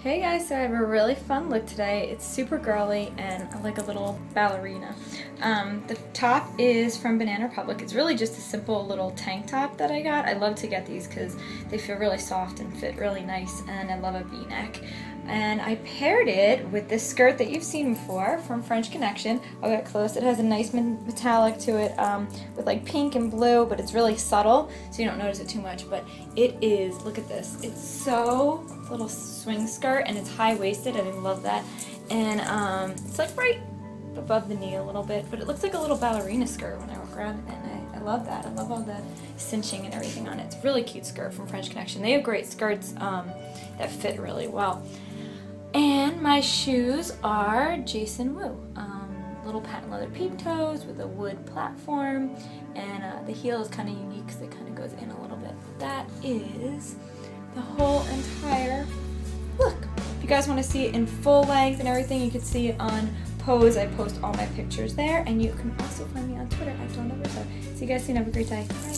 Hey guys, so I have a really fun look today. It's super girly and like a little ballerina. Um, the top is from Banana Republic. It's really just a simple little tank top that I got. I love to get these because they feel really soft and fit really nice and I love a v-neck. And I paired it with this skirt that you've seen before from French Connection. I'll get close. It has a nice metallic to it um, with like pink and blue, but it's really subtle so you don't notice it too much. But it is, look at this. It's so little swing skirt and it's high-waisted and I love that. And um, it's like right above the knee a little bit, but it looks like a little ballerina skirt when I walk around and I, I love that. I love all the cinching and everything on it. It's really cute skirt from French Connection. They have great skirts um, that fit really well. And my shoes are Jason Wu. Um, little patent leather peep toes with a wood platform and uh, the heel is kind of unique because it kind of goes in a little bit. That is the whole entire you guys want to see it in full length and everything, you can see it on Pose. I post all my pictures there, and you can also find me on Twitter at Dawn So you guys soon. Have a great day. Bye.